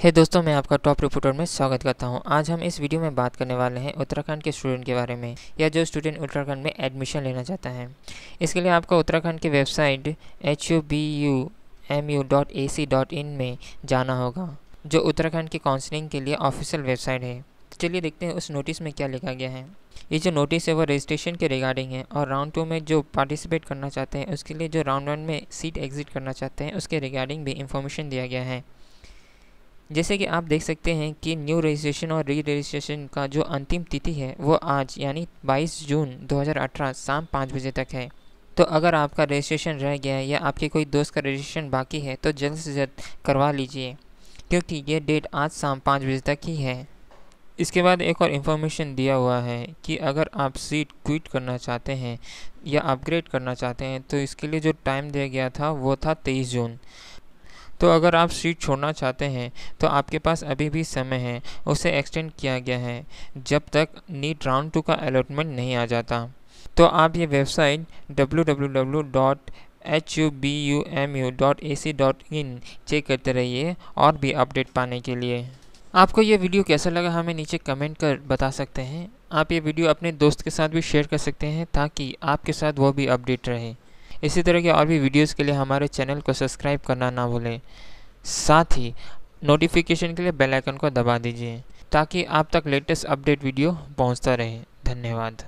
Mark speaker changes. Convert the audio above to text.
Speaker 1: हे hey दोस्तों, मैं आपका टॉप रिपोर्टर में स्वागत करता हूँ। आज हम इस वीडियो में बात करने वाले हैं उत्तराखंड के स्टूडेंट के बारे में, या जो स्टूडेंट उत्तराखंड में एडमिशन लेना चाहता है। इसके लिए आपको उत्तराखंड की website H U B U M U dot A C dot in में जाना होगा, जो उत्तराखंड की काउंसलिंग के लिए ऑफिशियल वेबसाइट है। चलिए देखते हैं उस नोटिस में क्या लिखा गया है। ये जो नोटिस है, वो रजिस्ट्रेशन के रिगार्डिंग है, और राउंड टू में जो पार्टिसिपेट करना चाहते हैं, उसके लिए जो राउंड वन में सीट एग्जिट करना चाहते हैं, उसके रिगार्डिंग भी इंफॉर्मेशन दिया गया है। जैसे कि आप देख सकते हैं कि न्यू रजिस्ट्रेशन और री रजिस्ट्रेशन का जो अंतिम तिथि है, वो आज, यानी 22 जून 2018 शाम पाँच बजे तक है। तो अगर आपका रजिस्ट्रेशन रह गया है या आपके कोई दोस्त का रजिस्ट्रेशन बाकी है तो जल्द से जल्द करवा लीजिए, क्योंकि ये डेट आज शाम पाँच बजे तक ही है। इसके बाद एक और इन्फॉर्मेशन दिया हुआ है कि अगर आप सीट क्विट करना चाहते हैं या अपग्रेड करना चाहते हैं तो इसके लिए जो टाइम दिया गया था, वो था तेईस जून। तो अगर आप सीट छोड़ना चाहते हैं तो आपके पास अभी भी समय है, उसे एक्सटेंड किया गया है, जब तक नीट राउंड टू का अलॉटमेंट नहीं आ जाता। तो आप ये वेबसाइट इन चेक करते रहिए और भी अपडेट पाने के लिए। आपको ये वीडियो कैसा लगा हमें नीचे कमेंट कर बता सकते हैं। आप ये वीडियो अपने दोस्त के साथ भी शेयर कर सकते हैं ताकि आपके साथ वो भी अपडेट रहे। इसी तरह के और भी वीडियोज़ के लिए हमारे चैनल को सब्सक्राइब करना ना भूलें। साथ ही नोटिफिकेशन के लिए बेल आइकन को दबा दीजिए, ताकि आप तक लेटेस्ट अपडेट वीडियो पहुँचता रहे। धन्यवाद।